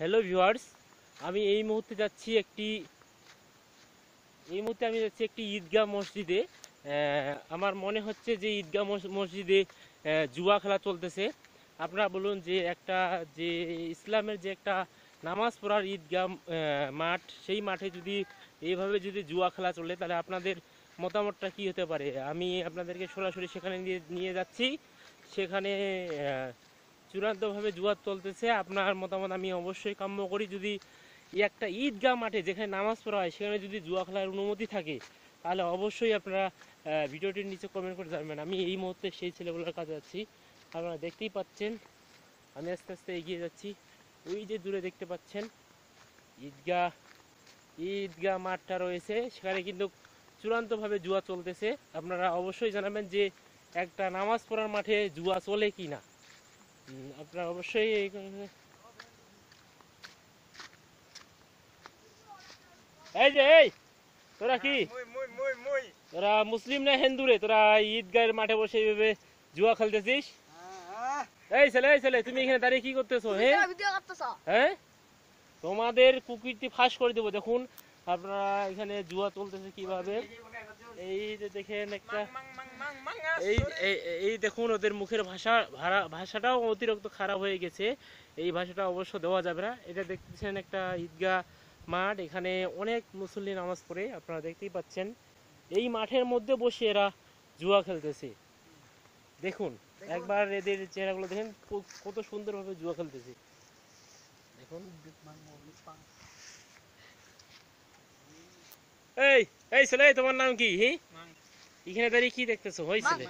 Hello viewers আমি এই মুহূর্তে যাচ্ছি একটি, এই মুহূর্তে আমি যাচ্ছি একটি ঈদগাহ মসজিদে। আমার মনে হচ্ছে যে ঈদগাহ মসজিদে জুয়া খেলা চলতেছে। আপনারা বলুন যে একটা, যে ইসলামের যে একটা নামাজ পড়ার ঈদগাহ মাঠ, সেই মাঠে যদি এইভাবে যদি জুয়া খেলা চলে, তাহলে আপনাদের মতামতটা কি হতে পারে? আমি আপনাদেরকে সরাসরি সেখানে নিয়ে নিয়ে যাচ্ছি। সেখানে চূড়ান্তভাবে জুয়া চলতেছে, আপনার মতামত আমি অবশ্যই কাম্য করি। যদি একটা ঈদগাহ মাঠে যেখানে নামাজ পড়া হয়, সেখানে যদি জুয়া খেলার অনুমতি থাকে, তাহলে অবশ্যই আপনারা ভিডিওটির নিচে কমেন্ট করে জানবেন। আমি এই মুহূর্তে সেই ছেলেগুলোর কাছে যাচ্ছি আপনারা দেখতেই পাচ্ছেন, আমি আস্তে আস্তে এগিয়ে যাচ্ছি। ওই যে দূরে দেখতে পাচ্ছেন, ঈদগাহ ঈদগাহ মাঠটা রয়েছে। সেখানে কিন্তু চূড়ান্তভাবে জুয়া চলতেছে। আপনারা অবশ্যই জানাবেন যে একটা নামাজ পড়ার মাঠে জুয়া চলে কি না আপনারা অবশ্যই এই এই যে এই তোরা কি? মুই তোরা মুসলিম না হিন্দু রে? তোরা ঈদগাহের মাঠে বসে এইভাবে জুয়া খেলতেছিস? এই ছেলে এই ছেলে তুমি এখানে দাঁড়িয়ে কি করতেছো হ্যাঁ? হ্যাঁ? তোমাদের কুকীর্তি ফাঁস করে দেবো। দেখুন আপনারা এখানে জুয়া চলতেছে কীভাবে? এই যে দেখেন একটা মাং এই এই- এই দেখুন ওদের মুখের ভাষা ভাষাটাও অতিরিক্ত খারাপ হয়ে গেছে। এই ভাষাটা অবশ্য দেওয়া যাবে না। এটা দেখতেছেন একটা ঈদগাহ মাঠ। এখানে অনেক মুসল্লি নামাজ পড়ে আপনারা দেখতেই পাচ্ছেন। এই মাঠের মধ্যে বসে এরা জুয়া খেলতেছে। দেখুন একবার এদের চেহারাগুলো দেখেন কত সুন্দরভাবে জুয়া খেলতেছে। দেখুন। এই! এই ছেলে তোমার নাম কি? এখানে দাঁড়িয়ে কি দেখতেছো হয়েছিল।